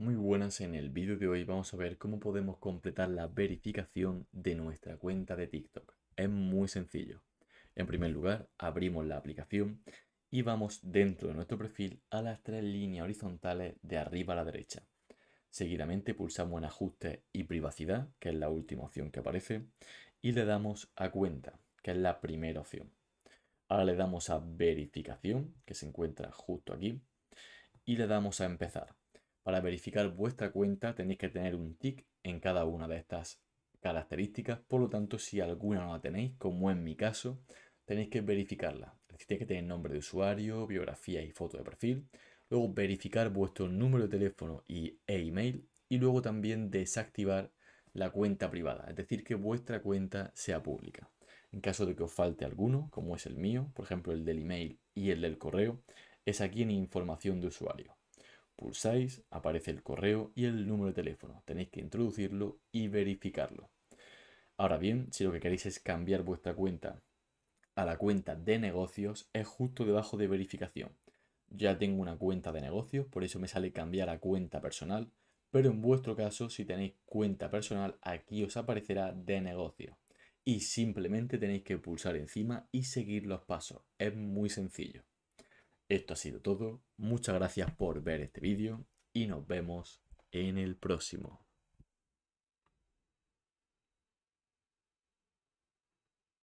Muy buenas, en el vídeo de hoy vamos a ver cómo podemos completar la verificación de nuestra cuenta de TikTok. Es muy sencillo. En primer lugar, abrimos la aplicación y vamos dentro de nuestro perfil a las tres líneas horizontales de arriba a la derecha. Seguidamente pulsamos en Ajustes y Privacidad, que es la última opción que aparece, y le damos a Cuenta, que es la primera opción. Ahora le damos a Verificación, que se encuentra justo aquí, y le damos a Empezar. Para verificar vuestra cuenta tenéis que tener un tick en cada una de estas características, por lo tanto si alguna no la tenéis, como en mi caso, tenéis que verificarla. Es decir, tenéis que tener nombre de usuario, biografía y foto de perfil, luego verificar vuestro número de teléfono y, e email y luego también desactivar la cuenta privada, es decir, que vuestra cuenta sea pública. En caso de que os falte alguno, como es el mío, por ejemplo el del email y el del correo, es aquí en información de usuario. Pulsáis, aparece el correo y el número de teléfono. Tenéis que introducirlo y verificarlo. Ahora bien, si lo que queréis es cambiar vuestra cuenta a la cuenta de negocios, es justo debajo de verificación. Ya tengo una cuenta de negocios, por eso me sale cambiar a cuenta personal, pero en vuestro caso, si tenéis cuenta personal, aquí os aparecerá de negocio. Y simplemente tenéis que pulsar encima y seguir los pasos. Es muy sencillo. Esto ha sido todo. Muchas gracias por ver este vídeo y nos vemos en el próximo.